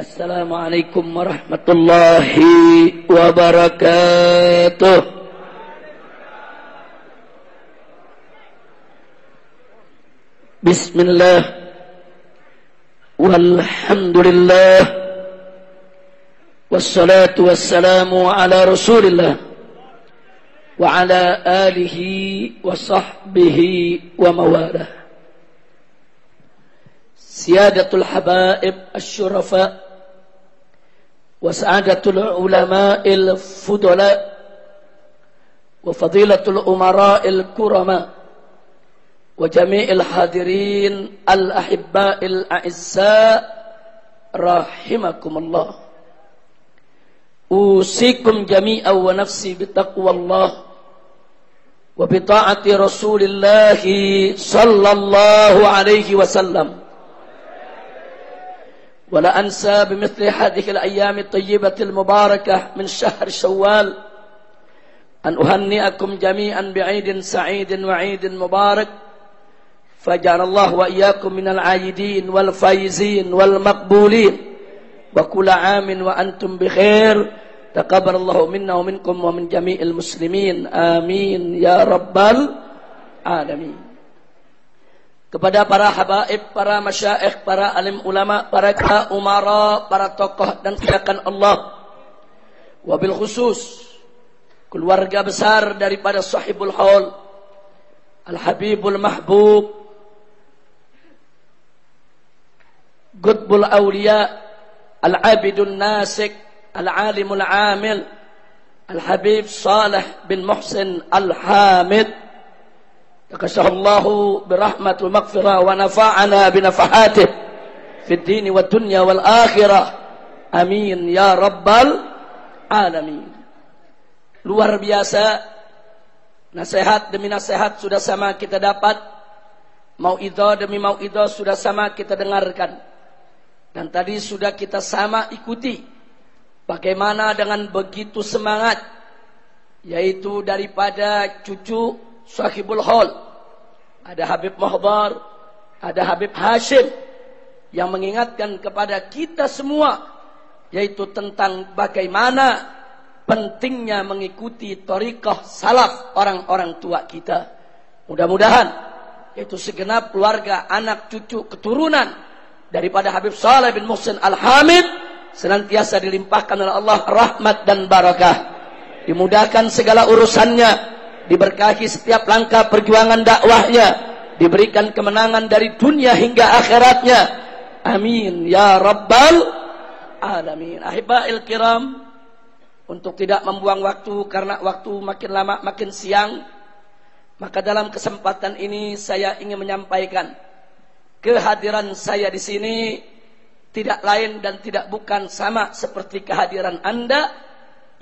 السلام عليكم ورحمة الله وبركاته. بسم الله والحمد لله والصلاة والسلام على رسول الله وعلى آله وصحبه ومواله سيادة الحبائب الشرفاء وسعادة العلماء الفضلاء وفضيلة الأمراء الكرماء وجميع الحاضرين الأحباء الأعزاء رحمكم الله أوصيكم جميعا ونفسي بتقوى الله وبطاعة رسول الله صلى الله عليه وسلم ولا أنسى بمثل هذه الأيام الطيبة المباركة من شهر شوال أن أهنئكم جميعا بعيد سعيد وعيد مبارك فجعل الله وإياكم من العايدين والفايزين والمقبولين وكل عام وأنتم بخير تقبل الله منا ومنكم ومن جميع المسلمين آمين يا رب العالمين. Kepada para habaib, para masyaikh, para alim ulama, para umara, para tokoh dan kedakan Allah. Wabil khusus keluarga besar daripada sahibul haul Al-Habibul Mahbub Qutbul Awliya Al-Abidun Nasik Al-Alimul Amil Al-Habib Salih bin Muhsin Al-Hamid تكشه الله برحمة ومغفرة ونفعنا بنفحاته في الدين والدنيا والآخرة Amin ya rabbal alamin. Luar biasa nasihat demi nasihat sudah sama kita dapat. Mau itu demi mau itu sudah sama kita dengarkan. Dan tadi sudah kita sama ikuti. Bagaimana dengan begitu semangat. Yaitu daripada cucu Sahibul Hol. Ada Habib Mahdar. Ada Habib Hashim. Yang mengingatkan kepada kita semua yaitu tentang bagaimana pentingnya mengikuti torikoh salaf orang-orang tua kita. Mudah-mudahan yaitu segenap keluarga, anak, cucu, keturunan daripada Habib Saleh bin Muhsin Al-Hamid senantiasa dilimpahkan oleh Allah rahmat dan barakah. Dimudahkan segala urusannya, diberkahi setiap langkah perjuangan dakwahnya, diberikan kemenangan dari dunia hingga akhiratnya. Amin ya rabbal alamin. Ahibail kiram untuk tidak membuang waktu karena waktu makin lama makin siang, maka dalam kesempatan ini saya ingin menyampaikan kehadiran saya di sini tidak lain dan tidak bukan sama seperti kehadiran Anda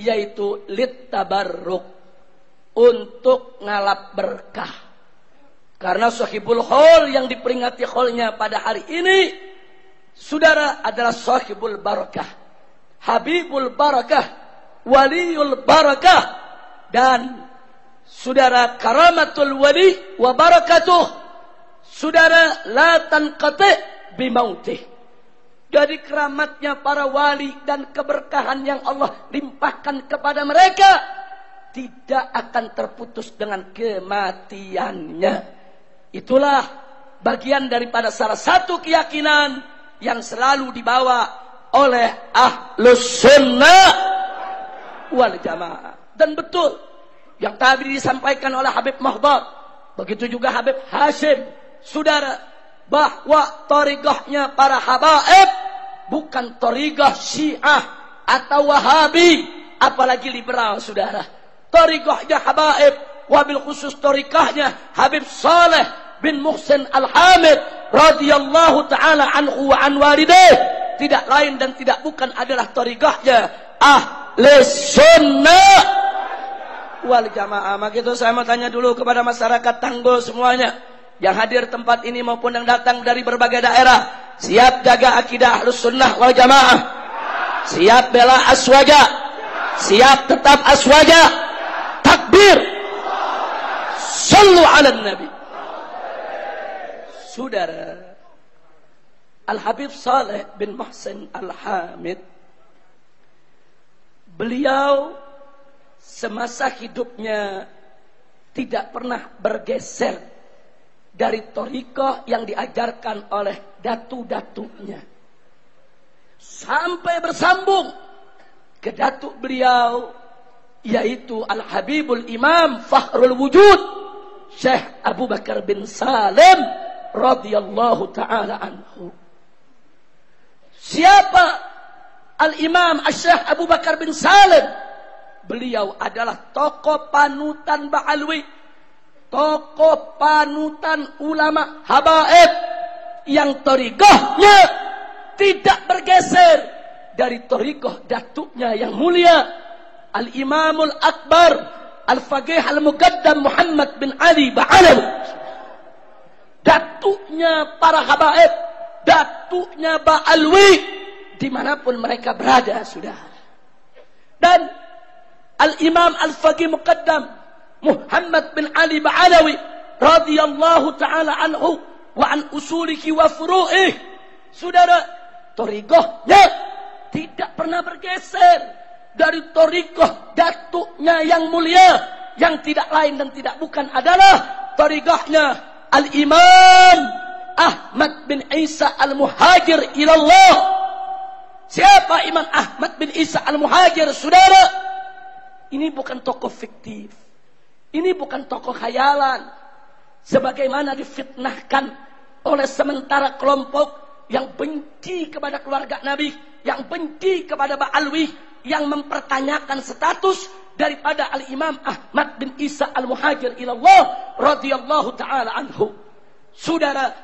yaitu lit tabarruk untuk ngalap berkah. Karena sahibul hol yang diperingati holnya pada hari ini Saudara adalah sahibul barakah. Habibul barakah. Waliul barakah. Dan saudara karamatul wali wa barakatuh. Saudara la tanqati bimautih. Jadi keramatnya para wali dan keberkahan yang Allah limpahkan kepada mereka tidak akan terputus dengan kematiannya. Itulah bagian daripada salah satu keyakinan yang selalu dibawa oleh ahlus sunnah wal jamaah. Dan betul yang tadi disampaikan oleh Habib Mahdar, begitu juga Habib Hashim, saudara, bahwa torigahnya para habaib bukan torigah syiah atau wahabi, apalagi liberal, saudara. Torigahnya habaib, wabil khusus torikahnya Habib Saleh bin Muhsin Al-Hamid radhiyallahu taala anhu wa tidak lain dan tidak bukan adalah tarikahnya ahli sunnah wal jamaah. Maka itu saya mau tanya dulu kepada masyarakat Tanggul semuanya yang hadir tempat ini maupun yang datang dari berbagai daerah. Siap jaga akidah ahli sunnah wal jamaah. Siap bela aswaja. Siap tetap aswaja. Takbir. Sallu ala nabi. Saudara, Al-Habib Saleh bin Muhsin Al-Hamid. Beliau semasa hidupnya tidak pernah bergeser dari torikoh yang diajarkan oleh datu-datunya. Sampai bersambung ke datuk beliau yaitu Al-Habibul Imam Fakhrul Wujud Syekh Abu Bakar bin Salim radhiyallahu taala anhu. Siapa Al-Imam Syekh Abu Bakar bin Salim? Beliau adalah tokoh panutan Ba'alwi. Tokoh panutan ulama habaib. Yang torigohnya tidak bergeser dari torigoh datuknya yang mulia. Al-Imamul Akbar. Al-Faqih Al-Muqaddam Muhammad bin Ali Ba'alawi. Datuknya para habaib. Datuknya Ba'alwi. Di mana pun mereka berada sudah. Dan Al-Imam Al-Faqih Muqaddam Muhammad bin Ali Ba'alawi radhiyallahu taala anhu wa an usulihi wa furu'ih. Saudara, torigohnya tidak pernah bergeser dari torigoh datuknya yang mulia yang tidak lain dan tidak bukan adalah torigohnya Al-Imam Ahmad bin Isa Al-Muhajir ilallah. Siapa Imam Ahmad bin Isa Al-Muhajir, saudara? Ini bukan tokoh fiktif. Ini bukan tokoh khayalan. Sebagaimana difitnahkan oleh sementara kelompok yang benci kepada keluarga Nabi, yang benci kepada Ba'alwi, yang mempertanyakan status daripada Al-Imam Ahmad bin Isa Al-Muhajir ilallah radhiyallahu taala anhu. Saudara,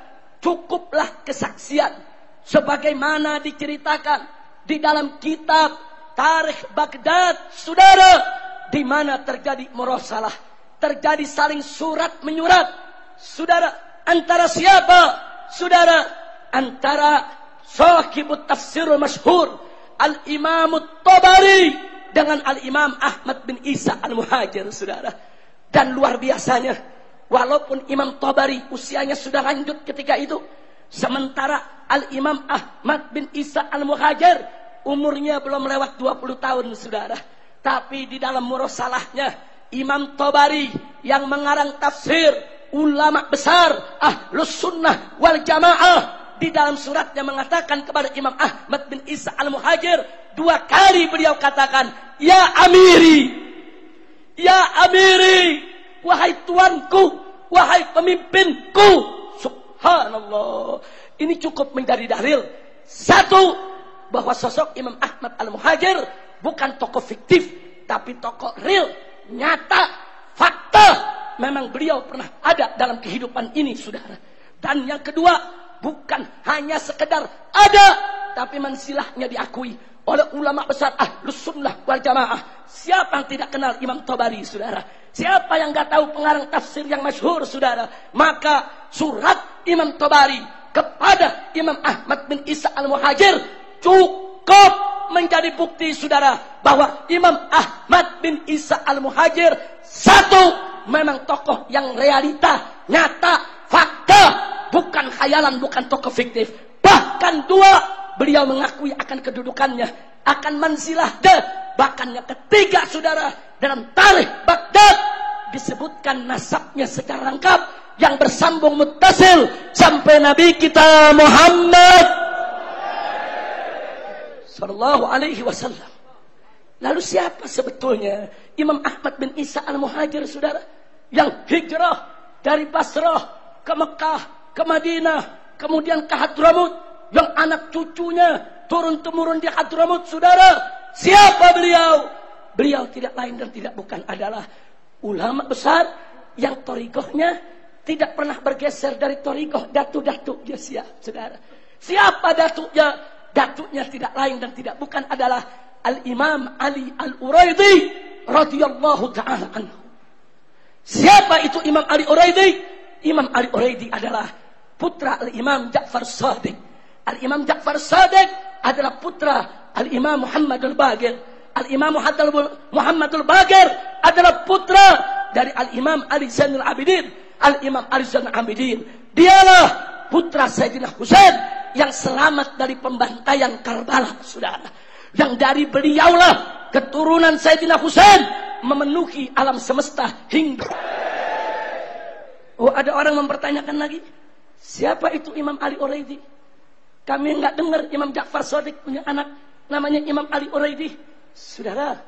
cukuplah kesaksian sebagaimana diceritakan di dalam kitab Tarikh Baghdad, saudara, di mana terjadi murosalah, terjadi saling surat menyurat, saudara, antara siapa? Saudara, antara sahibut tafsirul masyhur Al-Imam Tabari dengan Al-Imam Ahmad bin Isa Al-Muhajir, saudara. Dan luar biasanya, walaupun Imam Tabari usianya sudah lanjut ketika itu, sementara Al-Imam Ahmad bin Isa Al-Muhajir Umurnya belum lewat 20 tahun, saudara. Tapi di dalam murosalahnya, Imam Tobari yang mengarang tafsir, ulama besar, ahlus sunnah wal jamaah, di dalam suratnya mengatakan kepada Imam Ahmad bin Isa al-Muhajir, dua kali beliau katakan, Ya Amiri, Ya Amiri, wahai tuanku, wahai pemimpinku, subhanallah. Ini cukup menjadi dalil. Satu, bahwa sosok Imam Ahmad Al-Muhajir bukan tokoh fiktif, tapi tokoh real, nyata, fakta. Memang beliau pernah ada dalam kehidupan ini, saudara. Dan yang kedua, bukan hanya sekedar ada, tapi mansilahnya diakui oleh ulama besar ahlus sunnah wal jamaah. Siapa yang tidak kenal Imam Tabari, saudara? Siapa yang nggak tahu pengarang tafsir yang masyhur, saudara? Maka surat Imam Tabari kepada Imam Ahmad bin Isa al-Muhajir cukup menjadi bukti saudara bahwa Imam Ahmad bin Isa al-Muhajir satu memang tokoh yang realita, nyata, fakta, bukan khayalan, bukan tokoh fiktif. Bahkan dua, beliau mengakui akan kedudukannya, akan manzilah de. Bahkan yang ketiga saudara, dalam tarikh Baghdad disebutkan nasabnya secara lengkap yang bersambung mutasil sampai Nabi kita Muhammad Sallallahu Alaihi Wasallam. Lalu siapa sebetulnya Imam Ahmad bin Isa al-Muhajir saudara yang hijrah dari Basrah ke Mekah ke Madinah kemudian ke Hadramut. Yang anak cucunya turun temurun di Hadramut saudara. Siapa beliau? Beliau tidak lain dan tidak bukan adalah ulama besar yang torikohnya tidak pernah bergeser dari torikoh datu-datu dia siap saudara. Siapa datuknya? Datuknya tidak lain dan tidak bukan adalah Al-Imam Ali Al-Uraidi radhiyallahu taala anhu. Siapa itu Imam Ali Uraidi? Imam Ali Uraidi adalah putra Al-Imam Ja'far Sadiq. Al-Imam Ja'far Sadiq adalah putra Al-Imam Muhammadul Bagir. Al-Imam Muhammadul Bagir adalah putra dari Al-Imam Ali Zainul Abidin. Al-Imam Ali Zainul Abidin. Dialah putra Sayyidina Husain yang selamat dari pembantaian Karbala, saudara. Yang dari beliaulah keturunan Sayyidina Husain memenuhi alam semesta hingga. Oh, ada orang mempertanyakan lagi, siapa itu Imam Ali Uraidi? Kami enggak dengar Imam Ja'far Shadiq punya anak namanya Imam Ali Uraidi. Saudara,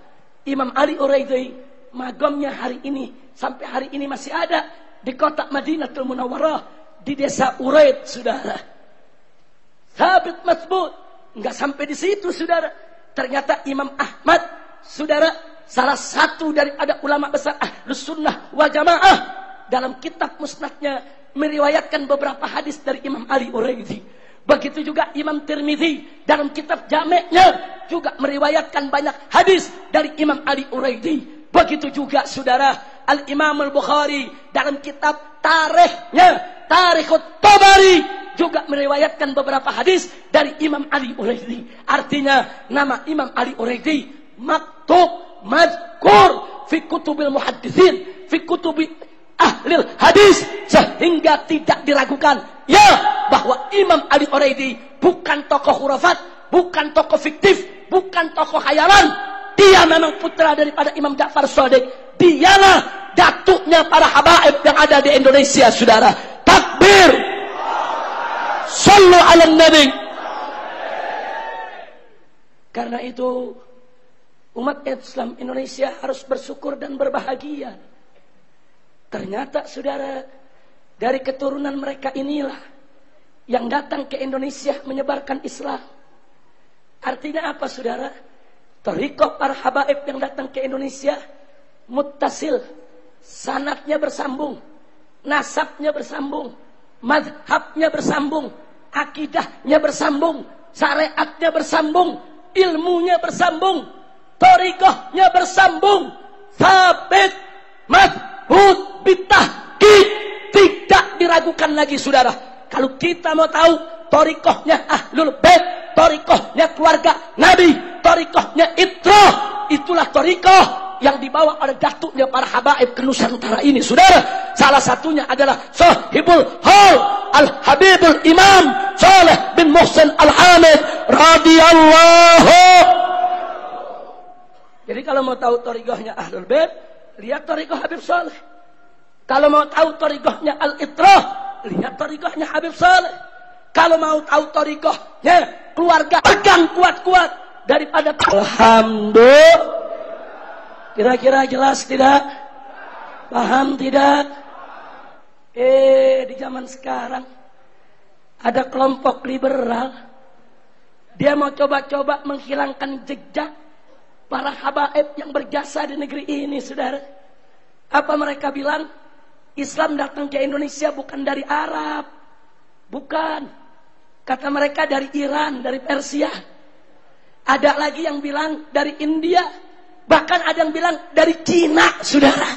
Imam Ali Uraidi magamnya hari ini sampai hari ini masih ada di kota Madinatul Munawwarah di desa Uraid, saudara. Sabit masbut, enggak sampai di situ, saudara. Ternyata Imam Ahmad, saudara, salah satu dari ada ulama besar Ahlus Sunnah wal Jamaah dalam kitab musnadnya meriwayatkan beberapa hadis dari Imam Ali Uraidi. Begitu juga Imam Tirmidzi dalam kitab Jami'nya juga meriwayatkan banyak hadis dari Imam Ali Uraidi. Begitu juga saudara Al-Imam Al-Bukhari dalam kitab tarikhnya, Tarikhut Tabari juga meriwayatkan beberapa hadis dari Imam Ali Uraidi. Artinya nama Imam Ali Uraidi maktub mazkur fi kutubil muhaddithin, fi kutubi ahli hadis sehingga tidak diragukan ya bahwa Imam Ali Uraidi bukan tokoh khurafat, bukan tokoh fiktif, bukan tokoh khayalan. Dia memang putra daripada Imam Ja'far Shadiq. Dialah datuknya para habaib yang ada di Indonesia, saudara. Takbir. Sallu ala nabi. Karena itu umat Islam Indonesia harus bersyukur dan berbahagia Ternyata saudara, dari keturunan mereka inilah yang datang ke Indonesia menyebarkan Islam. Artinya apa saudara? Torikoh para habaib yang datang ke Indonesia muttasil, sanatnya bersambung, nasabnya bersambung, madhabnya bersambung, akidahnya bersambung, syariatnya bersambung, ilmunya bersambung, torikohnya bersambung, sabit, madhud, bitahqiq tidak diragukan lagi saudara. Kalau kita mau tahu torikohnya ahlul bait torikohnya keluarga nabi torikohnya itroh itulah torikoh yang dibawa oleh datuknya para habaib ke Nusantara ini saudara. Salah satunya adalah sahibul hal al habibul imam Saleh bin Muhsin al Hamid radhiyallahu jadi kalau mau tahu torikohnya ahlul bait lihat torikoh Habib Saleh kalau mau tahu torikohnya Al-Itrah, lihat torikohnya Habib Saleh. Kalau mau tahu torikohnya keluarga, pegang kuat-kuat daripada Alhamdulillah. Kira-kira jelas tidak? Paham tidak? Eh, di zaman sekarang ada kelompok liberal. Dia mau coba-coba menghilangkan jejak para habaib yang berjasa di negeri ini, saudara. Apa mereka bilang? Islam datang ke Indonesia bukan dari Arab. Bukan. Kata mereka dari Iran, dari Persia. Ada lagi yang bilang dari India. Bahkan ada yang bilang dari Cina, saudara.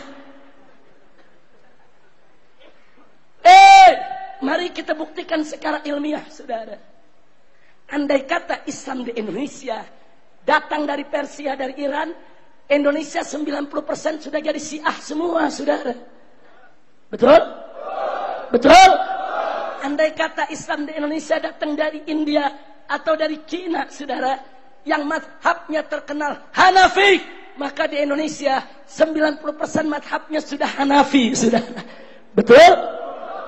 Eh, mari kita buktikan secara ilmiah, saudara. Andai kata Islam di Indonesia datang dari Persia, dari Iran, Indonesia 90% sudah jadi Syiah semua, saudara. Betul? Betul? Andai kata Islam di Indonesia datang dari India atau dari Cina, saudara, yang madhabnya terkenal Hanafi, maka di Indonesia 90% madhabnya sudah Hanafi, saudara. Betul?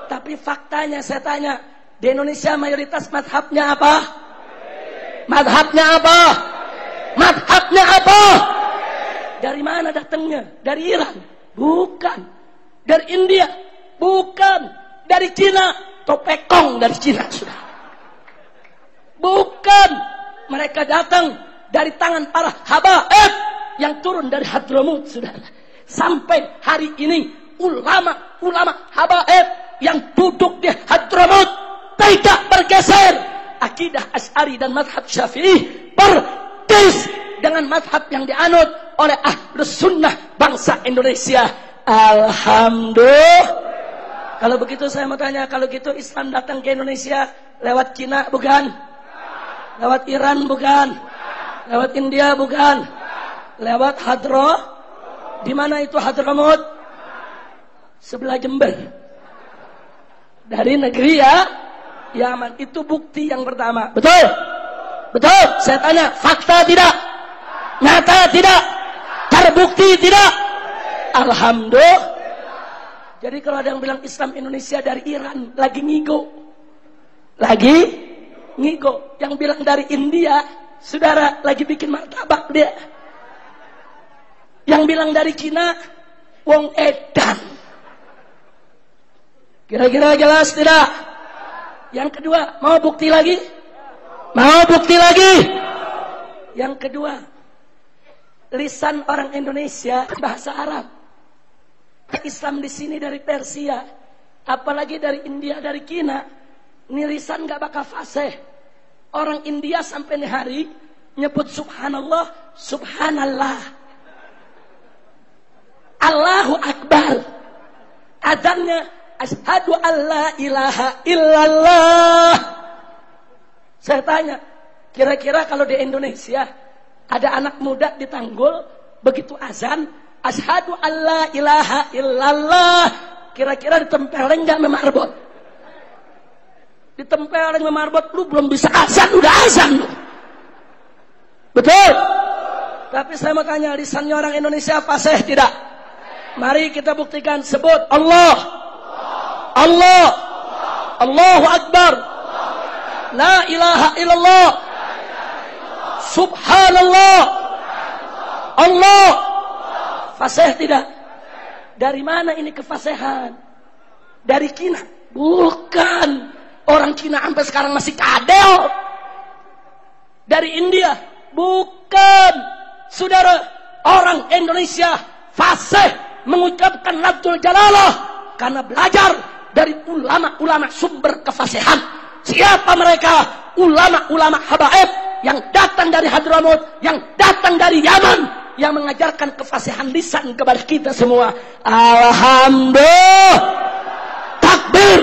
Tapi faktanya saya tanya, di Indonesia mayoritas madhabnya apa? Madhabnya apa? Madhabnya apa? Dari mana datangnya? Dari Iran? Bukan. Dari India. Bukan. Dari Cina. Topekong dari Cina sudah. Bukan. Mereka datang dari tangan para habaib yang turun dari Hadramut sudah. Sampai hari ini ulama-ulama habaib yang duduk di Hadramut tidak bergeser. Akidah As'ari dan madhab Syafi'i berdis dengan madhab yang dianut oleh ahlus sunnah bangsa Indonesia Alhamdulillah. Kalau begitu saya mau tanya, kalau gitu Islam datang ke Indonesia lewat Cina bukan? Lewat Iran bukan? Lewat India bukan? Lewat Hadro? Di mana itu Hadramut? Sebelah Jember. Dari negeri ya Yaman. Itu bukti yang pertama. Betul? Betul? Saya tanya, fakta tidak? Nyata tidak? Terbukti tidak? Alhamdulillah. Jadi kalau ada yang bilang Islam Indonesia dari Iran, lagi ngigo. Lagi ngigo. Yang bilang dari India, saudara lagi bikin martabak dia. Yang bilang dari Cina, wong edan. Kira-kira jelas tidak? Yang kedua, mau bukti lagi? Mau bukti lagi? Yang kedua, lisan orang Indonesia bahasa Arab. Islam di sini dari Persia, apalagi dari India, dari Cina, ini lisan gak bakal fasih. Orang India sampai nih hari nyebut subhanallah, subhanallah. Allahu Akbar. Adanya asyhadu alla ilaha illallah. Saya tanya, kira-kira kalau di Indonesia ada anak muda di Tanggul begitu azan, asyhadu alla ilaha illallah, kira-kira ditempelin enggak memarbot? Ditempelin memarbot lu belum bisa azan udah azan. Betul? Tapi saya mau tanya lisannya orang Indonesia fasih tidak? Mari kita buktikan sebut Allah. Allah. Allahu Akbar. La ilaha illallah. Subhanallah. Allah. Fasih tidak? Dari mana ini kefasihan? Dari Cina? Bukan. Orang Cina sampai sekarang masih kadel. Dari India? Bukan. Saudara, orang Indonesia fasih mengucapkan lafzul jalalah karena belajar dari ulama-ulama sumber kefasihan. Siapa mereka? Ulama-ulama habaib yang datang dari Hadramut, yang datang dari Yaman, yang mengajarkan kefasihan lisan kepada kita semua. Alhamdulillah. Takbir.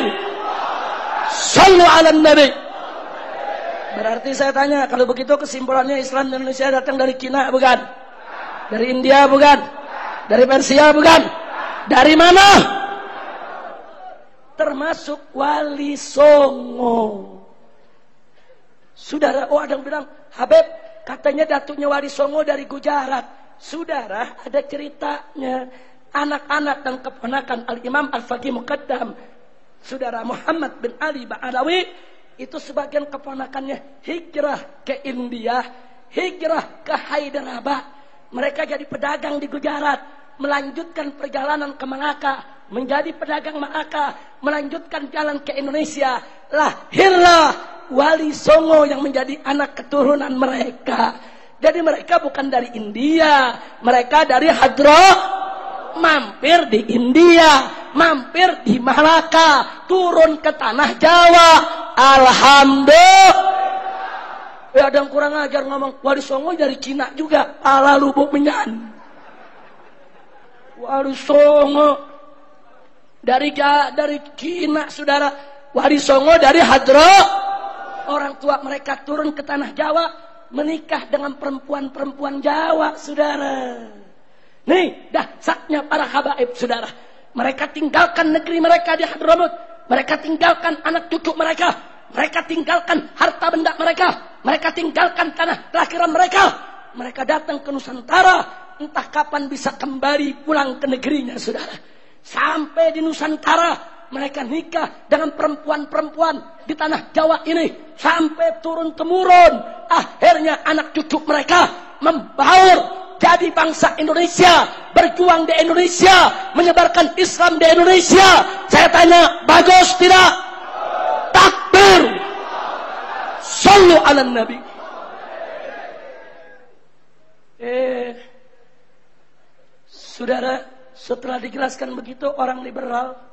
Sallu ala Nabi. Berarti saya tanya, kalau begitu kesimpulannya Islam Indonesia datang dari Cina bukan? Dari India bukan? Dari Persia bukan? Dari mana? Termasuk Wali Songo. Saudara, oh ada yang bilang, Habib, katanya datuknya Wali Songo dari Gujarat. Saudara, ada ceritanya. Anak-anak dan keponakan Al-Imam Al-Faqih Muqaddam. Saudara Muhammad bin Ali Ba'alawi. Itu sebagian keponakannya hijrah ke India. Hijrah ke Hyderabad. Mereka jadi pedagang di Gujarat melanjutkan perjalanan ke Malaka, menjadi pedagang Malaka, melanjutkan jalan ke Indonesia. Lahirlah Wali Songo yang menjadi anak keturunan mereka. Jadi mereka bukan dari India, mereka dari Hadro, mampir di India, mampir di Malaka, turun ke tanah Jawa. Alhamdulillah. Ya ada yang kurang ajar ngomong Wali Songo dari Cina juga, ala lubuk menyan. Wali Songo. Dari dari Cina saudara. Wali Songo dari Hadro orang tua mereka turun ke tanah Jawa menikah dengan perempuan-perempuan Jawa saudara. Nih dahsyatnya para habaib saudara. Mereka tinggalkan negeri mereka di Hadramut mereka tinggalkan anak cucu mereka. Mereka tinggalkan harta benda mereka. Mereka tinggalkan tanah kelahiran mereka. Mereka datang ke Nusantara. Entah kapan bisa kembali pulang ke negerinya, saudara. Sampai di Nusantara, mereka nikah dengan perempuan-perempuan di tanah Jawa ini. Sampai turun-temurun. Akhirnya anak cucu mereka membaur jadi bangsa Indonesia. Berjuang di Indonesia. Menyebarkan Islam di Indonesia. Saya tanya, bagus tidak? Takbir. Sallu ala Nabi. Eh, Saudara, setelah dijelaskan begitu orang liberal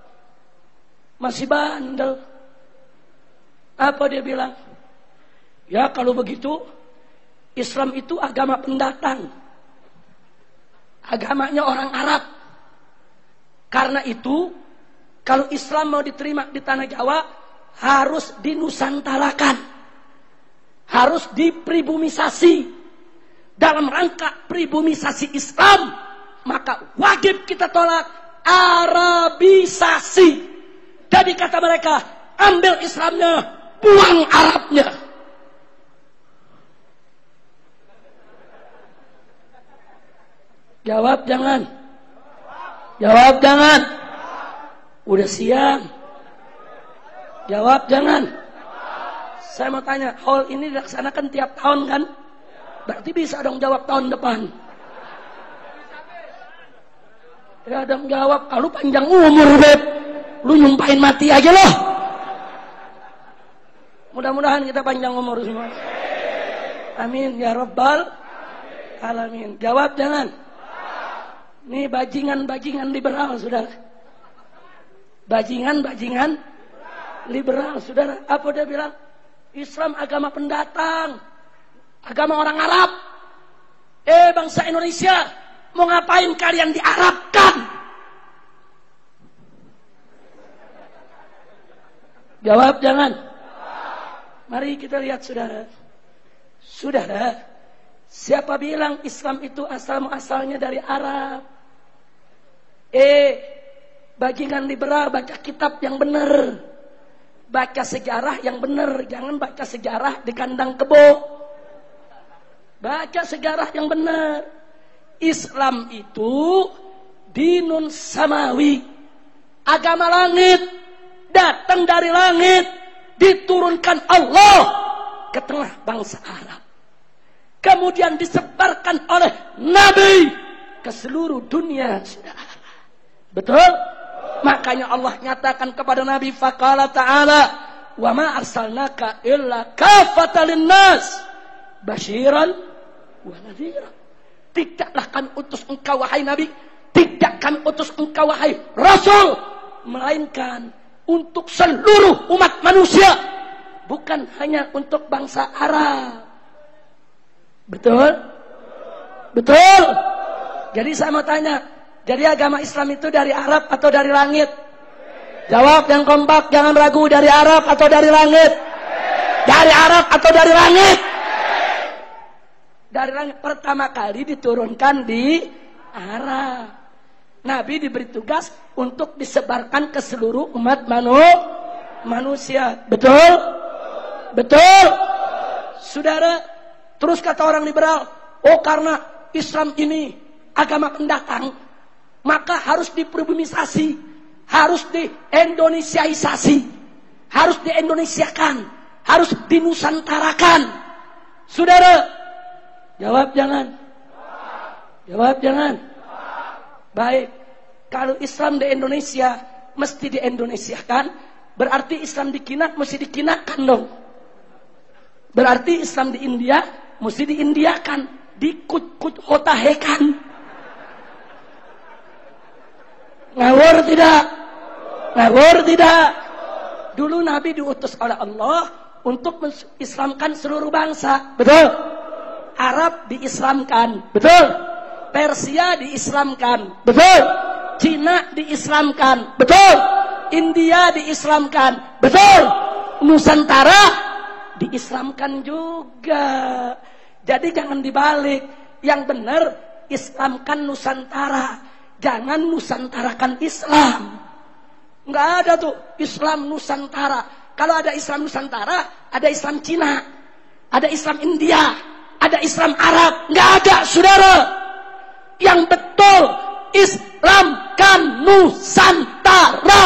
masih bandel. Apa dia bilang? Ya kalau begitu Islam itu agama pendatang. Agamanya orang Arab. Karena itu kalau Islam mau diterima di tanah Jawa harus dinusantarakan. Harus dipribumisasi. Dalam rangka pribumisasi Islam maka wajib kita tolak Arabisasi. Jadi kata mereka, ambil Islamnya, buang Arabnya. Jawab jangan. Jawab jangan. Udah siang. Jawab jangan. Saya mau tanya, hall ini dilaksanakan tiap tahun kan? Berarti bisa dong jawab tahun depan. Ya dong jawab, kalau panjang umur beb. Lu nyumpahin mati aja loh. Mudah-mudahan kita panjang umur semua. Amin ya Rabbal Alamin. Jawab jangan. Ini bajingan-bajingan liberal, saudara. Bajingan-bajingan liberal, saudara. Apa dia bilang? Islam agama pendatang. Agama orang Arab. Eh bangsa Indonesia. Mau ngapain kalian diarabkan? Jawab jangan. Mari kita lihat saudara. Saudara, siapa bilang Islam itu asal muasalnya dari Arab? Eh, bajingan liberal baca kitab yang benar. Baca sejarah yang benar, jangan baca sejarah di kandang kebo. Baca sejarah yang benar. Islam itu dinun samawi. Agama langit datang dari langit, diturunkan Allah ke tengah bangsa Arab. Kemudian disebarkan oleh Nabi ke seluruh dunia. Betul? Makanya Allah nyatakan kepada Nabi faqala ta'ala wa ma arsalnaka illa kafatan linnas basyiran wa nadhira. Tidaklah kami utus engkau wahai Nabi, tidak kami utus engkau wahai Rasul, melainkan untuk seluruh umat manusia, bukan hanya untuk bangsa Arab. Betul? Betul? Jadi saya mau tanya, jadi agama Islam itu dari Arab atau dari langit? Jawab yang kompak, jangan ragu dari Arab atau dari langit. Dari Arab atau dari langit? Dari langit pertama kali diturunkan di Arab. Nabi diberi tugas untuk disebarkan ke seluruh umat manu manusia. Betul? Betul? Saudara, terus kata orang liberal, oh karena Islam ini agama pendatang, maka harus dipribumisasi, harus diindonesiaisasi, harus diindonesiakan, harus dinusantarakan. Saudara, jawab jangan. Jawab jangan. Baik, kalau Islam di Indonesia mesti di Indonesiakan, berarti Islam di Kina mesti dikinakan dong. Berarti Islam di India mesti diindiakan, dikut-kut hotahekan. Ngawur tidak? Ngawur tidak? Dulu Nabi diutus oleh Allah untuk mengislamkan seluruh bangsa. Betul? Arab diislamkan. Betul? Persia diislamkan. Betul. Cina diislamkan. Betul. India diislamkan. Betul. Nusantara diislamkan juga. Jadi jangan dibalik. Yang benar Islamkan Nusantara. Jangan Nusantarakan Islam. Enggak ada tuh Islam Nusantara. Kalau ada Islam Nusantara, ada Islam Cina, ada Islam India, ada Islam Arab. Enggak ada, saudara yang betul Islamkan Nusantara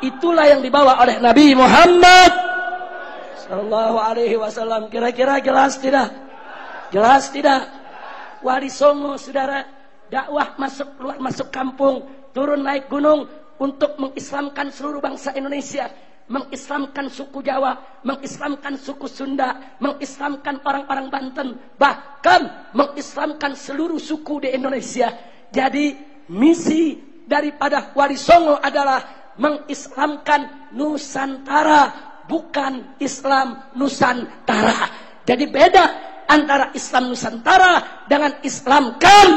itulah yang dibawa oleh Nabi Muhammad Sallallahu Alaihi Wasallam. Kira-kira jelas tidak? Jelas tidak? Wali Songo saudara dakwah masuk keluar masuk kampung turun naik gunung untuk mengislamkan seluruh bangsa Indonesia mengislamkan suku Jawa, mengislamkan suku Sunda, mengislamkan orang-orang Banten, bahkan mengislamkan seluruh suku di Indonesia. Jadi misi daripada Wali Songo adalah mengislamkan Nusantara, bukan Islam Nusantara. Jadi beda antara Islam Nusantara dengan Islamkan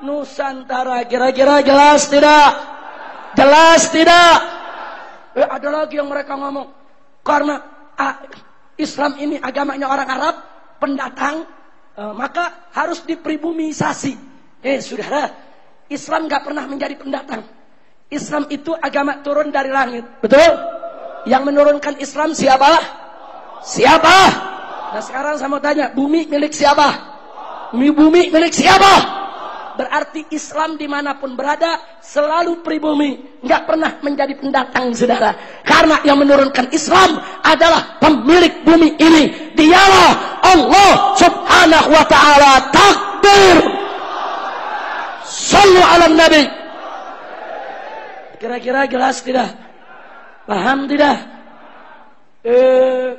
Nusantara. Kira-kira jelas tidak? Jelas tidak? Eh, ada lagi yang mereka ngomong. Karena ah, Islam ini agamanya orang Arab, pendatang, eh, maka harus dipribumisasi. Eh, saudara, Islam gak pernah menjadi pendatang. Islam itu agama turun dari langit. Betul? Yang menurunkan Islam siapa? Siapa? Nah sekarang saya mau tanya, bumi milik siapa? Bumi, bumi milik siapa? Berarti Islam di mana pun berada selalu pribumi. Nggak pernah menjadi pendatang saudara. Karena yang menurunkan Islam adalah pemilik bumi ini. Dialah Allah subhanahu wa ta'ala takbir. Sallu ala nabi. Kira-kira jelas tidak? Paham tidak? Eh,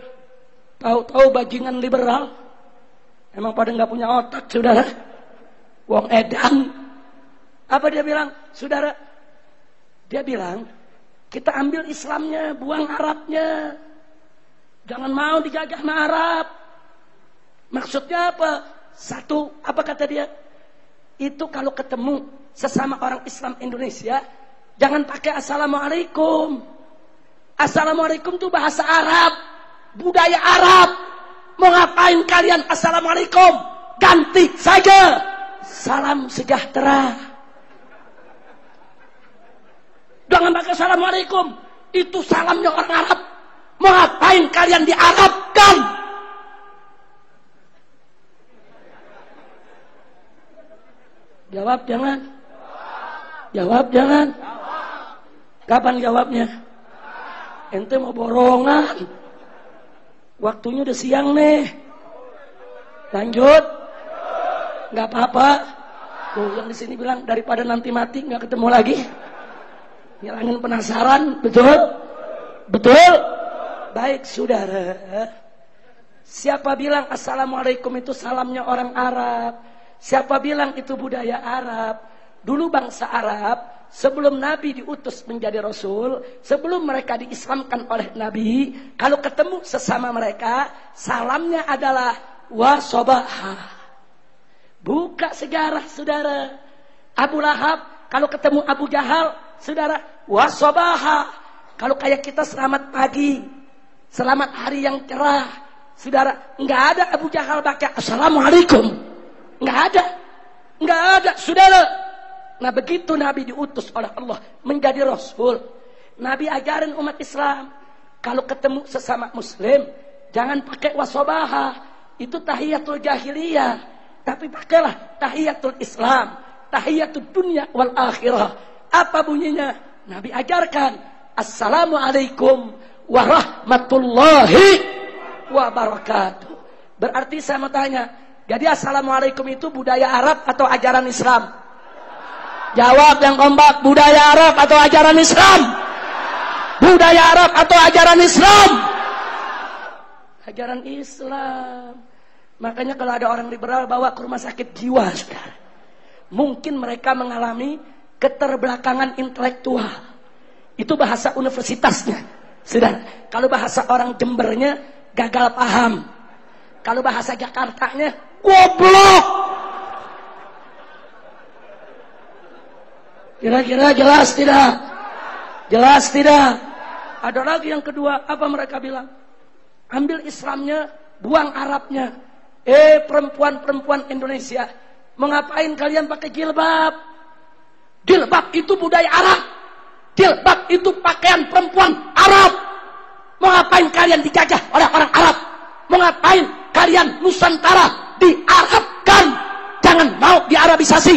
tahu-tahu bajingan liberal. Emang pada nggak punya otak, saudara? Wong edan. Apa dia bilang? Saudara, dia bilang, kita ambil Islamnya, buang Arabnya. Jangan mau dijajah sama Arab. Maksudnya apa? Satu, apa kata dia? Itu kalau ketemu sesama orang Islam Indonesia, jangan pakai Assalamualaikum. Assalamualaikum itu bahasa Arab, budaya Arab. Mau ngapain kalian Assalamualaikum? Ganti saja salam sejahtera. Jangan pakai assalamualaikum. Itu salamnya orang Arab. Mau ngapain kalian diarabkan? Jawab jangan. Jawab jangan. Kapan jawabnya? Ente mau borongan. Waktunya udah siang nih. Lanjut nggak apa-apa. Tuh yang di sini bilang daripada nanti mati nggak ketemu lagi. Ngilangin penasaran, betul? Betul? Baik, saudara. Siapa bilang assalamualaikum itu salamnya orang Arab? Siapa bilang itu budaya Arab? Dulu bangsa Arab sebelum Nabi diutus menjadi Rasul, sebelum mereka diislamkan oleh Nabi, kalau ketemu sesama mereka, salamnya adalah wasobahah. Buka sejarah saudara. Abu Lahab kalau ketemu Abu Jahal saudara wasobaha. Kalau kayak kita selamat pagi. Selamat hari yang cerah. Saudara, nggak ada Abu Jahal baca Assalamualaikum. Nggak ada. Nggak ada, saudara. Nah begitu Nabi diutus oleh Allah menjadi Rasul. Nabi ajarin umat Islam. Kalau ketemu sesama Muslim, jangan pakai wasobaha. Itu tahiyatul jahiliyah. Tapi pakailah tahiyatul Islam, tahiyatul dunia wal akhirah. Apa bunyinya? Nabi ajarkan, Assalamualaikum warahmatullahi wabarakatuh. Berarti saya mau tanya, jadi Assalamualaikum itu budaya Arab atau ajaran Islam? Jawab yang kompak, budaya Arab atau ajaran Islam? Budaya Arab atau ajaran Islam? Ajaran Islam. Makanya kalau ada orang liberal bawa ke rumah sakit jiwa, saudara. Mungkin mereka mengalami keterbelakangan intelektual. Itu bahasa universitasnya. Saudara, kalau bahasa orang Jembernya gagal paham. Kalau bahasa Jakartanya goblok. Kira-kira jelas tidak? Jelas tidak? Ada lagi yang kedua, apa mereka bilang? Ambil Islamnya, buang Arabnya. Eh perempuan-perempuan Indonesia, mengapain kalian pakai jilbab? Jilbab itu budaya Arab. Jilbab itu pakaian perempuan Arab. Mengapain kalian dijajah oleh orang Arab? Mengapain kalian Nusantara diarabkan? Jangan mau diarabisasi.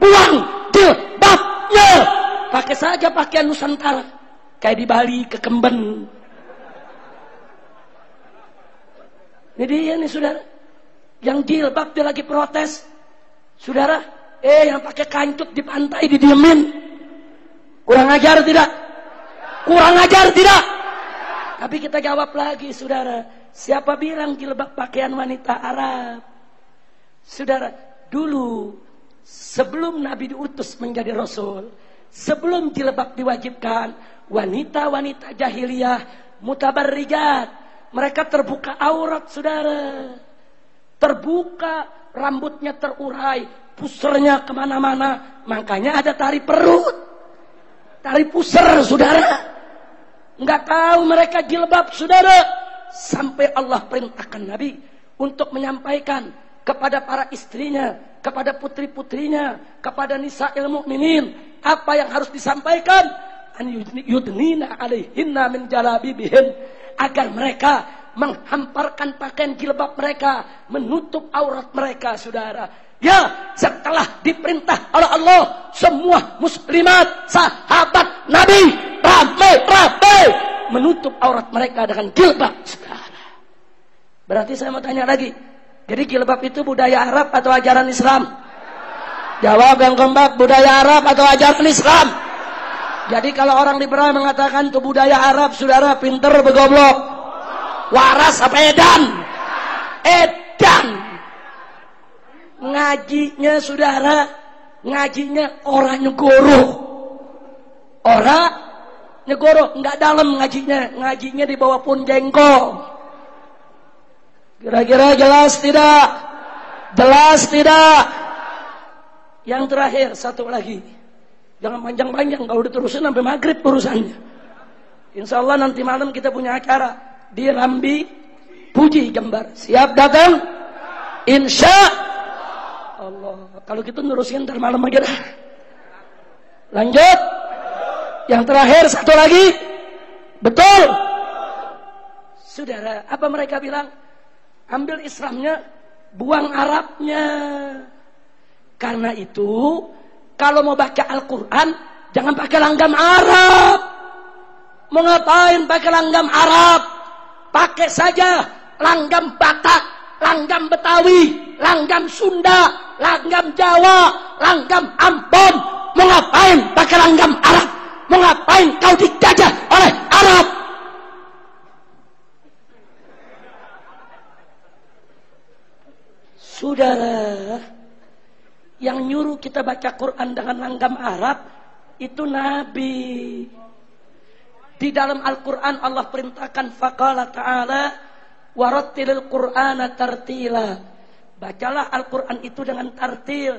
Buang jilbabnya. Pakai saja pakaian Nusantara. Kayak di Bali ke Kemben. Jadi ini saudara. Yang jilbab dia lagi protes. Saudara, eh yang pakai kancut di pantai didiemin. Kurang ajar tidak? Kurang ajar tidak? Tapi kita jawab lagi, saudara. Siapa bilang jilbab pakaian wanita Arab? Saudara, dulu sebelum Nabi diutus menjadi Rasul, sebelum jilbab diwajibkan, wanita-wanita jahiliyah mutabarrijat, mereka terbuka aurat, saudara terbuka, rambutnya terurai, pusernya ke mana-mana. Makanya ada tari perut. Tari puser, saudara. Nggak tahu mereka jilbab, saudara. Sampai Allah perintahkan Nabi untuk menyampaikan kepada para istrinya, kepada putri-putrinya, kepada nisa ilmu minin, apa yang harus disampaikan? An yudnina alaihinna min jalabibihin agar mereka menghamparkan pakaian jilbab mereka, menutup aurat mereka, saudara. Ya, setelah diperintah oleh Allah, semua muslimat, sahabat Nabi, ramai-ramai menutup aurat mereka dengan jilbab, saudara. Berarti saya mau tanya lagi, jadi jilbab itu budaya Arab atau ajaran Islam? Jawab yang keempat, budaya Arab atau ajaran Islam? Jadi kalau orang liberal mengatakan itu budaya Arab, saudara pinter begoblok. Waras apa edan? Edan. Ngajinya saudara, ngajinya orang nyegoro. Orang nyegoro, nggak dalam ngajinya, ngajinya di bawah pun jengkol. Kira-kira jelas tidak? Jelas tidak? Yang terakhir satu lagi. Jangan panjang-panjang kalau diterusin sampai maghrib urusannya. Insya Allah nanti malam kita punya acara di Rambi Puji Jember. Siap datang? Insya Allah. Kalau gitu nerusin ntar malam aja dah. Lanjut. Yang terakhir satu lagi. Betul. Saudara, apa mereka bilang? Ambil Islamnya, buang Arabnya. Karena itu, kalau mau baca Al-Quran, jangan pakai langgam Arab. Mau ngapain pakai langgam Arab? Pakai saja langgam Batak, langgam Betawi, langgam Sunda, langgam Jawa, langgam Ambon. Mau ngapain pakai langgam Arab? Mau ngapain kau dijajah oleh Arab? Saudara, yang nyuruh kita baca Quran dengan langgam Arab itu Nabi. Di dalam Al-Quran Allah perintahkan faqala ta'ala warattilil Qur'ana tartila. Bacalah Al-Quran itu dengan tartil.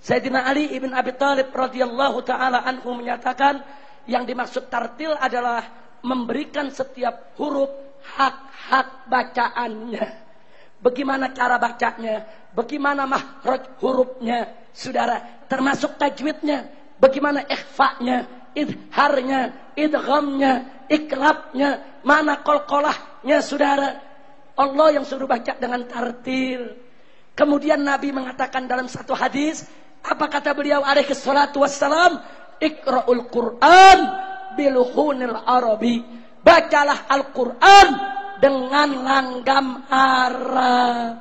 Sayyidina Ali ibn Abi Thalib radhiyallahu taala anhu menyatakan yang dimaksud tartil adalah memberikan setiap huruf hak-hak bacaannya. Bagaimana cara bacanya? Bagaimana mahraj hurufnya? Saudara, termasuk tajwidnya. Bagaimana ikhfa'nya, idharnya, idghamnya, iklabnya, mana kolkolahnya, saudara. Allah yang suruh baca dengan tartil. Kemudian Nabi mengatakan dalam satu hadis, apa kata beliau alaihi salatu wassalam? Iqra'ul Qur'an biluhunil Arabi. Bacalah Al-Quran dengan langgam Arab.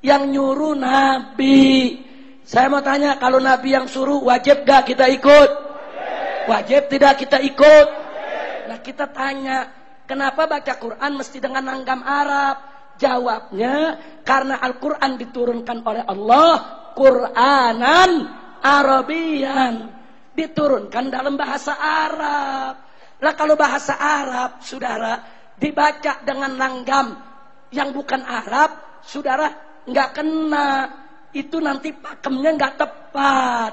Yang nyuruh Nabi. Saya mau tanya, kalau Nabi yang suruh, wajib gak kita ikut? Wajib tidak kita ikut? Nah kita tanya, kenapa baca Quran mesti dengan langgam Arab? Jawabnya, karena Al-Quran diturunkan oleh Allah, Quranan Arabian. Diturunkan dalam bahasa Arab. Lah kalau bahasa Arab, saudara, dibaca dengan langgam yang bukan Arab, saudara nggak kena. Itu nanti pakemnya nggak tepat.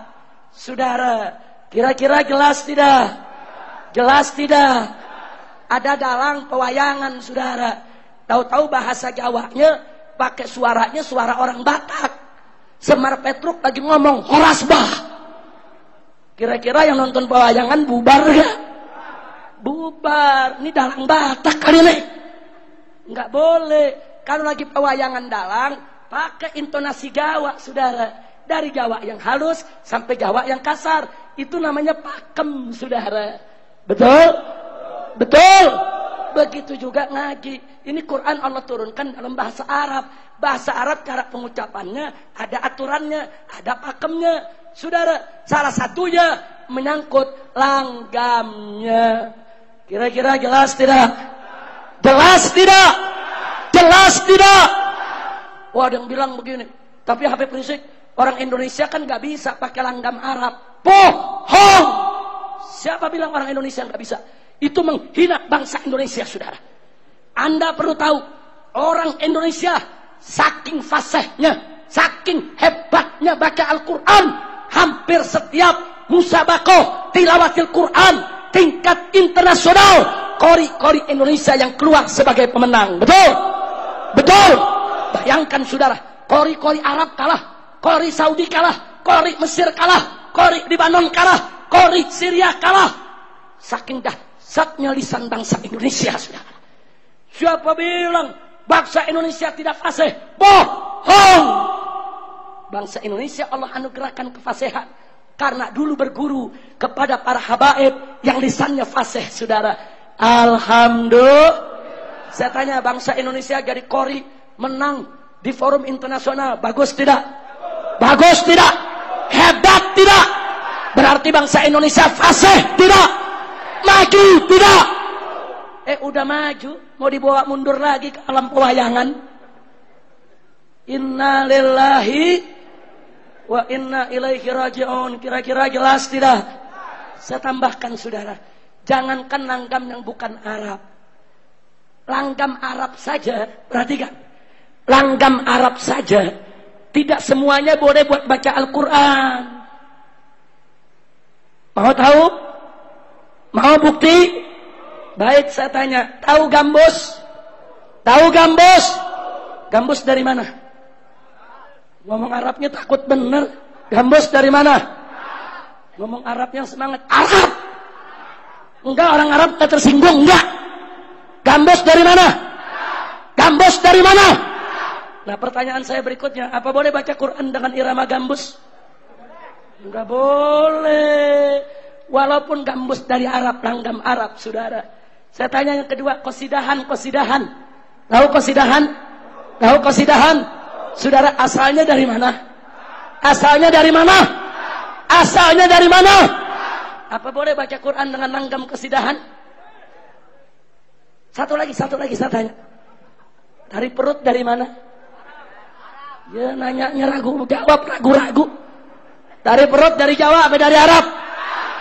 Saudara, kira-kira jelas tidak? Jelas tidak? Ada dalang pewayangan, saudara. Tahu-tahu bahasa Jawanya pakai suaranya suara orang Batak. Semar Petruk lagi ngomong horasbah. Kira-kira yang nonton pewayangan bubar gak? Bubar. Ini dalang Batak kali ini. Nggak boleh. Kalau lagi pewayangan dalang, pakai intonasi Jawa, saudara. Dari Jawa yang halus sampai Jawa yang kasar. Itu namanya pakem, saudara. Betul? Betul? Begitu juga ngaji. Ini Quran Allah turunkan dalam bahasa Arab. Bahasa Arab cara pengucapannya ada aturannya, ada pakemnya. Saudara, salah satunya menyangkut langgamnya. Kira-kira jelas tidak? Jelas tidak? Jelas tidak? Wah, ada yang bilang begini. Tapi HP Rizik, orang Indonesia kan nggak bisa pakai langgam Arab. Bohong! Siapa bilang orang Indonesia nggak bisa? Itu menghina bangsa Indonesia, saudara. Anda perlu tahu, orang Indonesia saking fasihnya, saking hebatnya baca Al-Quran, hampir setiap musabakoh tilawatil Quran tingkat internasional kori-kori Indonesia yang keluar sebagai pemenang betul betul bayangkan saudara kori-kori Arab kalah kori Saudi kalah kori Mesir kalah kori Libanon kalah kori Syria kalah saking dahsyatnya lisan bangsa Indonesia saudara Siapa bilang bangsa Indonesia tidak fasih? Bohong. Bangsa Indonesia Allah anugerahkan kefasihan karena dulu berguru kepada para habaib yang lisannya fasih, saudara. Alhamdulillah. Saya tanya bangsa Indonesia jadi kori menang di forum internasional. Bagus tidak? Bagus tidak? Hebat tidak? Berarti bangsa Indonesia fasih tidak? Maju tidak? Eh udah maju, mau dibawa mundur lagi ke alam pewayangan. Inna lillahi wa inna ilaihi raji'un. Kira-kira jelas tidak? Saya tambahkan saudara, jangankan langgam yang bukan Arab. Langgam Arab saja, perhatikan. Langgam Arab saja, tidak semuanya boleh buat baca Al-Quran. Mau tahu? Mau bukti? Baik saya tanya, tahu gambus? Tahu gambus? Gambus dari mana? Ngomong Arabnya takut bener. Gambus dari mana? Ngomong Arabnya semangat. Arab! Enggak, orang Arab tak tersinggung. Enggak. Gambus dari mana? Gambus dari mana? Nah pertanyaan saya berikutnya. Apa boleh baca Quran dengan irama gambus? Enggak boleh. Walaupun gambus dari Arab, langgam Arab, saudara. Saya tanya yang kedua, kosidahan, kosidahan. Tahu kosidahan? Tahu kosidahan? Saudara, asalnya dari mana? Asalnya dari mana? Asalnya dari mana? Apa boleh baca Quran dengan langgam kesidahan? Satu lagi, satu lagi saya tanya. Dari perut dari mana? Ya nanyanya ragu, jawab ragu-ragu. Dari perut, dari Jawa, apa dari Arab?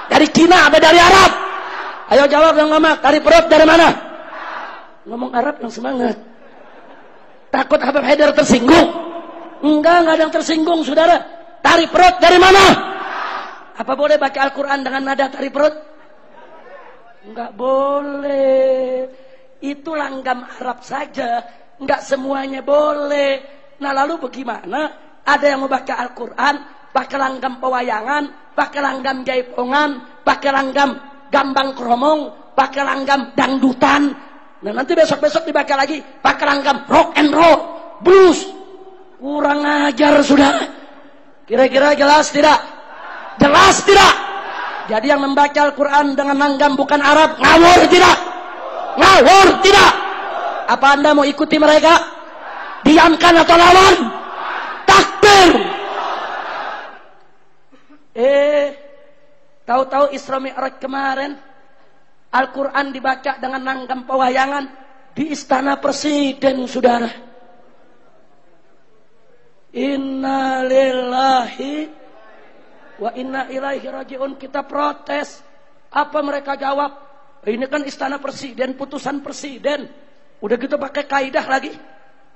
Dari Cina, apa dari Arab? Ayo jawab yang ngomong. Dari perut, dari mana? Ngomong Arab yang semangat. Takut Habib Haidar tersinggung? Enggak, enggak ada yang tersinggung, saudara. Dari perut, dari mana? Apa boleh baca Al-Quran dengan nada dari perut? Enggak boleh. Itu langgam Arab saja. Enggak semuanya boleh. Nah lalu bagaimana? Ada yang mau baca Al-Quran, pakai langgam pewayangan, pakai langgam jaipongan, pakai langgam gambang kromong, pakai langgam dangdutan. Nah nanti besok-besok dibaca lagi, pakai langgam rock and roll, blues. Kurang ajar sudah. Kira-kira jelas tidak? Jelas tidak? Jadi yang membaca Al-Quran dengan langgam bukan Arab, ngawur tidak? Ngawur tidak? Apa anda mau ikuti mereka? Diamkan atau lawan? Takbir! Eh, tahu-tahu Isra Mi'raj kemarin Al-Quran dibaca dengan langgam pewayangan di istana presiden, saudara. Inna lillahi wa inna ilaihi rajiun. Kita protes. Apa mereka jawab? Ini kan istana presiden, putusan presiden. Udah gitu pakai kaidah lagi.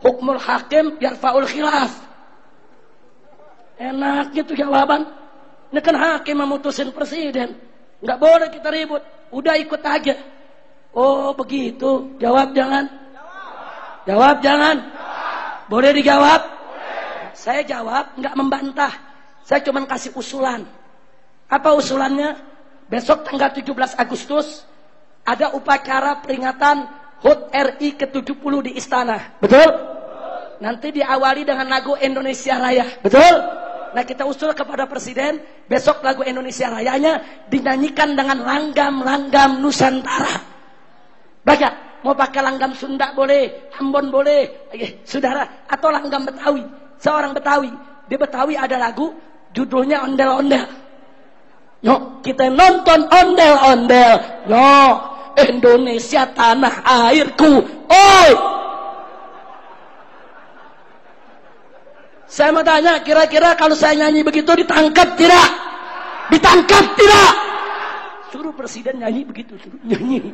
Hukmul hakim yarfa'ul khilaf. Enaknya tuh jawaban. Ini kan hakim memutusin presiden. Nggak boleh kita ribut. Udah ikut aja. Oh begitu. Jawab jangan. Jawab jangan. Boleh dijawab? Saya jawab nggak membantah. Saya cuma kasih usulan. Apa usulannya? Besok tanggal 17 Agustus ada upacara peringatan HUT RI ke-70 di istana. Betul? Nanti diawali dengan lagu Indonesia Raya. Betul? Nah kita usul kepada presiden besok lagu Indonesia Rayanya dinyanyikan dengan langgam-langgam Nusantara. Baca, mau pakai langgam Sunda boleh, Ambon boleh, eh, saudara, atau langgam Betawi. Seorang Betawi, di Betawi ada lagu judulnya Ondel-Ondel. Yo, kita nonton Ondel-Ondel. Yo, Indonesia tanah airku. Oi, Saya mau tanya, kira-kira kalau saya nyanyi begitu ditangkap tidak? Ditangkap tidak? Suruh presiden nyanyi begitu, suruh nyanyi.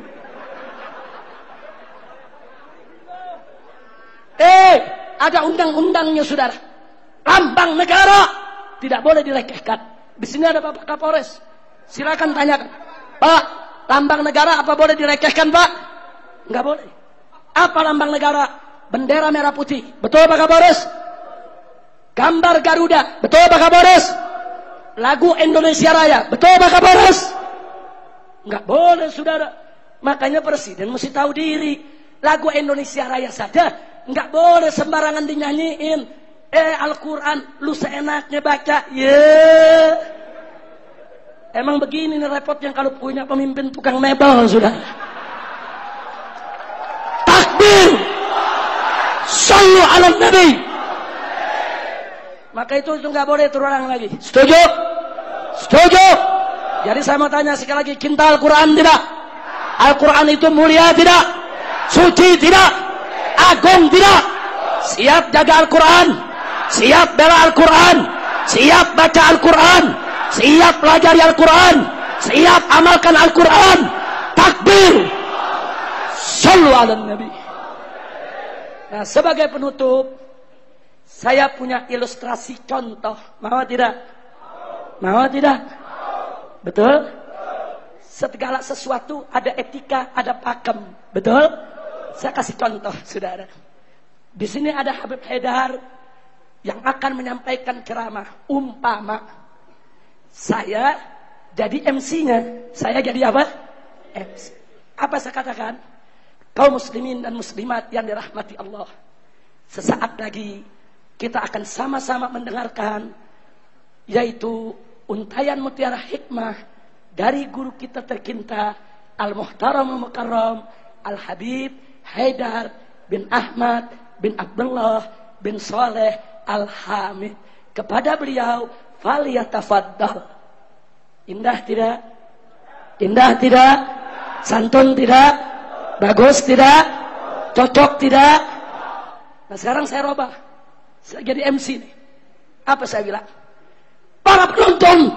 Eh, ada undang-undangnya saudara. Lambang negara tidak boleh dilekehkan. Di sini ada Bapak Kapolres. Silakan tanyakan. Pak, lambang negara apa boleh dilekehkan, Pak? Enggak boleh. Apa lambang negara? Bendera merah putih. Betul Pak Kapolres? Gambar Garuda. Betul Pak Kapolres? Lagu Indonesia Raya. Betul Pak Kapolres? Enggak boleh saudara. Makanya presiden mesti tahu diri. lagu Indonesia Raya saja nggak boleh sembarangan dinyanyiin. Eh Al-Quran lu seenaknya baca. Ya. Yeah. Emang begini nih repot yang kalau punya pemimpin tukang mebel sudah. Takbir. Sallu ala Nabi. Maka itu itu nggak boleh terulang lagi. Setuju? Setuju? Jadi saya mau tanya sekali lagi, cinta Al-Quran tidak? Al-Quran itu mulia tidak? Suci tidak? Agung tidak? Siap jaga Al-Quran? Siap bela Al-Quran? Siap baca Al-Quran? Siap pelajari Al-Quran? Siap amalkan Al-Quran? Takbir! Sallu ala Nabi. Nah, sebagai penutup, saya punya ilustrasi contoh. Mau tidak? Mau tidak? Betul? Segala sesuatu ada etika, ada pakem. Betul? Saya kasih contoh, saudara. Di sini ada Habib Haidar yang akan menyampaikan ceramah. Umpama saya jadi MC-nya. Saya jadi apa? MC. Apa saya katakan? Kaum muslimin dan muslimat yang dirahmati Allah. Sesaat lagi kita akan sama-sama mendengarkan yaitu untayan mutiara hikmah dari guru kita tercinta Al-Muhtaram Al-Mukarram Al-Habib Haidar bin Ahmad bin Abdullah bin Saleh Al-Hamid kepada beliau faliyatafaddal indah tidak indah tidak santun tidak Bagus tidak? Cocok tidak? Nah sekarang saya robah. Saya jadi MC nih. Apa saya bilang? Para penonton,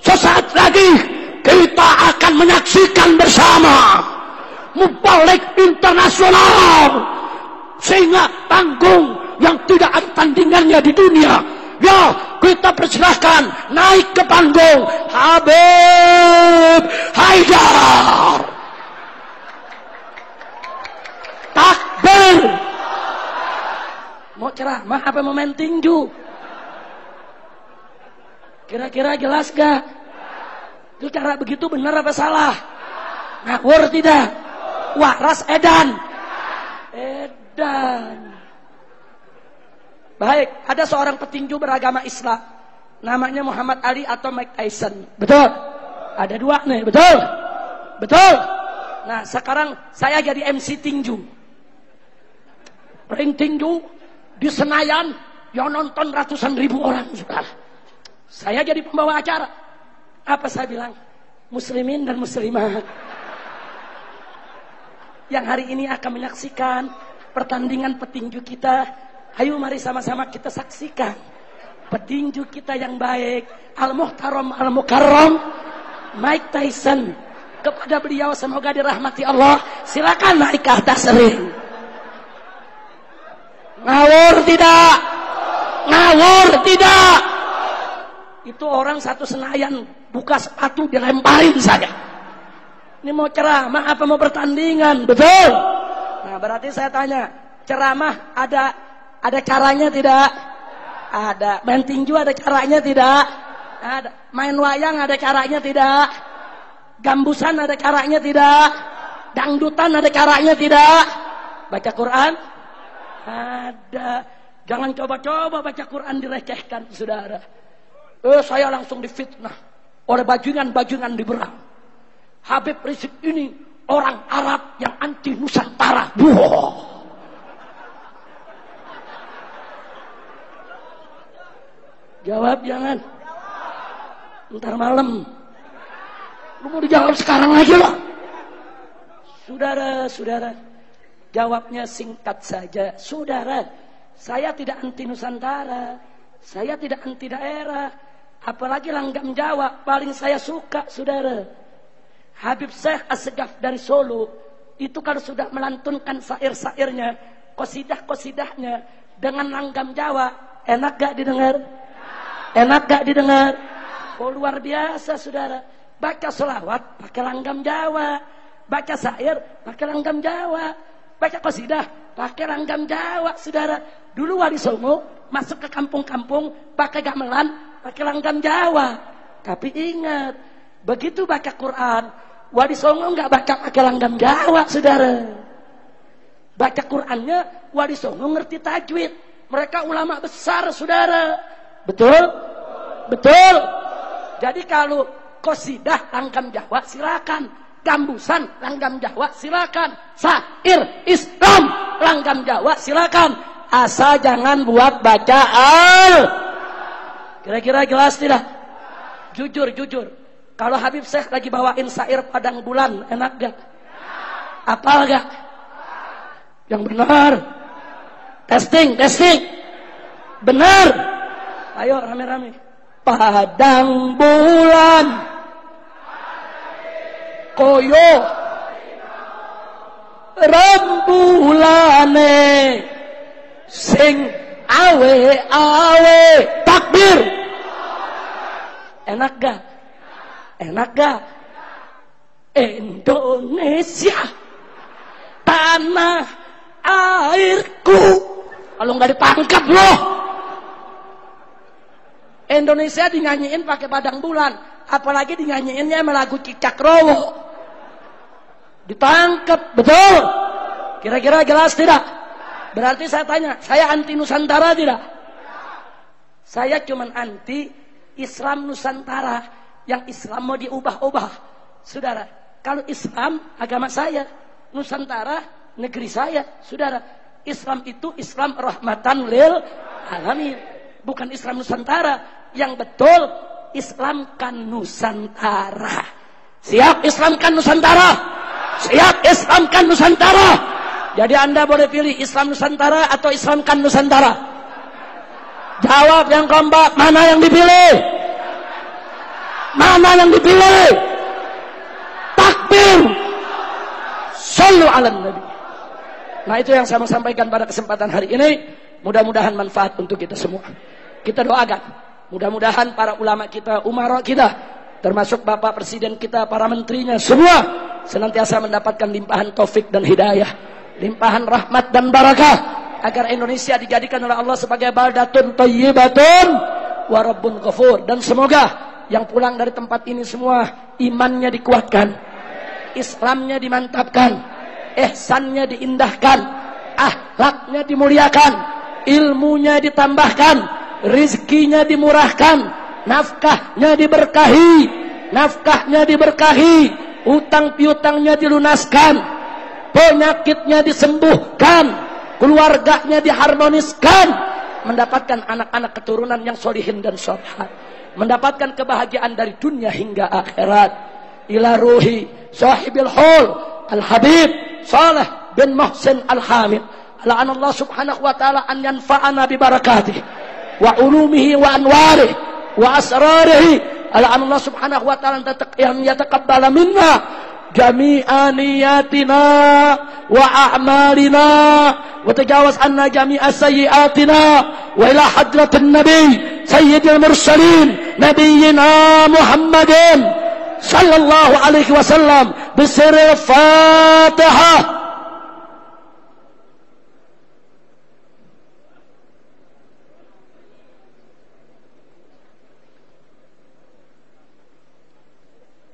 sesaat lagi kita akan menyaksikan bersama Mubalik Internasional sehingga panggung yang tidak ada tandingannya di dunia ya kita persilahkan naik ke panggung Habib Haidar Takbir. Mau ceramah apa mau main tinju? Kira-kira jelas gak? Itu cara begitu benar apa salah? Ngawur tidak? Waras edan? Edan. Baik, ada seorang petinju beragama Islam. Namanya Muhammad Ali atau Mike Tyson. Betul? Ada dua nih, betul? Betul? Nah, sekarang saya jadi MC tinju ring tinju di Senayan yang nonton ratusan ribu orang sudah. Saya jadi pembawa acara. Apa saya bilang? Muslimin dan muslimat. Yang hari ini akan menyaksikan pertandingan petinju kita. Ayo mari sama-sama kita saksikan. Petinju kita yang baik. Al-Muhtaram Al-Mukarram. Mike Tyson. Kepada beliau semoga dirahmati Allah. Silakan naik ke atas ring. Ngawur tidak? Ngawur tidak? Itu orang satu senayan buka sepatu dilemparin saja. Ini mau ceramah apa mau pertandingan? Betul? Nah, berarti saya tanya, ceramah ada ada caranya tidak? Ada. Main tinju ada caranya tidak? Ada. Main wayang ada caranya tidak? Gambusan ada caranya tidak? Dangdutan ada caranya tidak? Baca Quran ada. Jangan coba-coba baca Quran direcehkan, saudara. Eh, saya langsung difitnah oleh bajingan-bajingan di berang. Habib Rizik ini orang Arab yang anti Nusantara. Wow. Jawab jangan. Ntar malam. Lu mau dijawab sekarang aja loh. Saudara, saudara. Jawabnya singkat saja. Saudara, saya tidak anti Nusantara. Saya tidak anti daerah. Apalagi langgam Jawa. Paling saya suka, saudara. Habib Syekh Asegaf dari Solo. Itu kalau sudah melantunkan sair-sairnya. Kosidah-kosidahnya. Dengan langgam Jawa. Enak gak didengar? Enak gak didengar? Oh luar biasa, saudara. Baca selawat pakai langgam Jawa. Baca sair pakai langgam Jawa baca qasidah pakai langgam Jawa, saudara. Dulu Wali Songo masuk ke kampung-kampung pakai gamelan, pakai langgam Jawa. Tapi ingat, begitu baca Quran, Wali Songo nggak baca pakai langgam Jawa, saudara. Baca Qur'annya Wali Songo ngerti tajwid. Mereka ulama besar, saudara. Betul? Betul. Jadi kalau kosidah langgam Jawa silakan. Gambusan langgam Jawa silakan. Sair Islam langgam Jawa silakan. Asal jangan buat baca al. Kira-kira jelas tidak? Jujur, jujur. Kalau Habib Syekh lagi bawain sair padang bulan, enak gak? Apal gak? Yang benar. Testing, testing. Benar. Ayo rame-rame. Padang bulan. Koyo. Rembulane. Sing awe awe takbir. Enak gak? Enak gak? Indonesia tanah airku. Kalau nggak ditangkap loh. Indonesia dinyanyiin pakai padang bulan, apalagi dinyanyiinnya melagu cicak rowo. Ditangkap, betul? Kira-kira jelas tidak? Berarti saya tanya, saya anti Nusantara tidak? Saya cuman anti Islam Nusantara yang Islam mau diubah-ubah. Saudara, kalau Islam agama saya, Nusantara negeri saya, saudara. Islam itu Islam rahmatan lil alamin. Bukan Islam Nusantara. Yang betul, Islamkan Nusantara. Siap Islamkan Nusantara? Siap Islamkan Nusantara? Jadi anda boleh pilih Islam Nusantara atau Islamkan Nusantara? Jawab yang keempat, mana yang dipilih? Mana yang dipilih? Takbir. Sallu ala Nabi. Nah itu yang saya mau sampaikan pada kesempatan hari ini. Mudah-mudahan manfaat untuk kita semua. Kita doakan. Mudah-mudahan para ulama kita, umara kita, termasuk Bapak Presiden kita, para menterinya, semua senantiasa mendapatkan limpahan taufik dan hidayah. Limpahan rahmat dan barakah. Agar Indonesia dijadikan oleh Allah sebagai baldatun tayyibatun warabun ghafur. Dan semoga yang pulang dari tempat ini semua imannya dikuatkan. Islamnya dimantapkan ihsannya diindahkan, akhlaknya dimuliakan, ilmunya ditambahkan, rizkinya dimurahkan, nafkahnya diberkahi, nafkahnya diberkahi, utang piutangnya dilunaskan, penyakitnya disembuhkan, keluarganya diharmoniskan, mendapatkan anak-anak keturunan yang solihin dan solihat, mendapatkan kebahagiaan dari dunia hingga akhirat. Ila ruhi sahibil hul al-habib Saleh bin Muhsin Al-Hamid. La'an Allah subhanahu wa ta'ala an yanfa'ana bi barakatih wa ulumihi wa anwarih wa asrarih. La'an Allah subhanahu wa ta'ala yang yataqabbala minna. Jami'a niyatina wa a'malina. Wa tajawaz anna jami'a sayyiatina wa ila hadratin nabi sayyidil mursalin nabiyyina Muhammadin sallallahu alaihi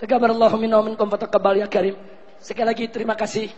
Takabarallahu minna minkum fataqabbal ya karim. Sekali lagi terima kasih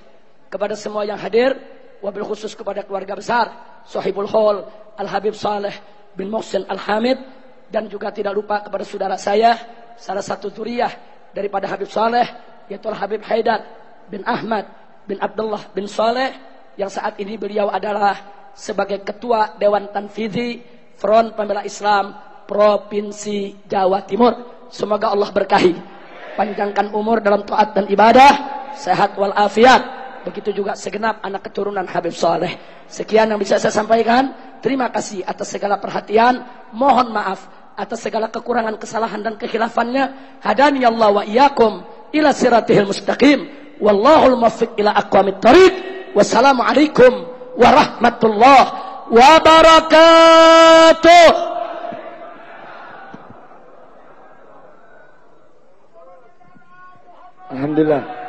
kepada semua yang hadir, wabil khusus kepada keluarga besar Sohibul Hol Al Habib Saleh bin Mohsen Al Hamid dan juga tidak lupa kepada saudara saya salah satu zuriyah daripada Habib Saleh yaitu Habib Haidar bin Ahmad bin Abdullah bin Saleh yang saat ini beliau adalah sebagai ketua Dewan Tanfidhi Front Pembela Islam Provinsi Jawa Timur. Semoga Allah berkahi. Panjangkan umur dalam taat dan ibadah, sehat walafiat. Begitu juga segenap anak keturunan Habib Saleh. Sekian yang bisa saya sampaikan. Terima kasih atas segala perhatian. Mohon maaf atas segala kekurangan, kesalahan dan kehilafannya. Hadani Allah wa iyyakum ila siratihil mustaqim. Wallahul muwaffiq ila aqwamit thariq. Wassalamualaikum warahmatullahi wabarakatuh. Alhamdulillah.